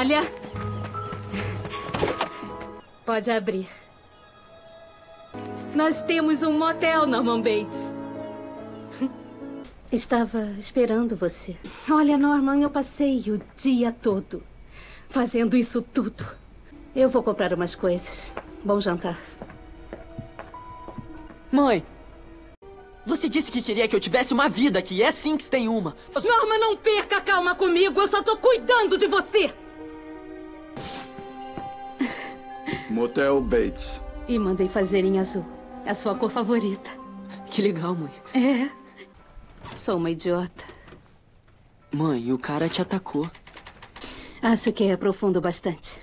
Olha. Pode abrir. Nós temos um motel, Norman Bates. Estava esperando você. Olha, Norman, eu passei o dia todo fazendo isso tudo. Eu vou comprar umas coisas. Bom jantar. Mãe, você disse que queria que eu tivesse uma vida aqui. É sim que tem uma. Norma, não perca a calma comigo. Eu só tô cuidando de você. Motel Bates. E mandei fazer em azul. É a sua cor favorita. Que legal, mãe. É. Sou uma idiota. Mãe, o cara te atacou. Acho que é profundo bastante.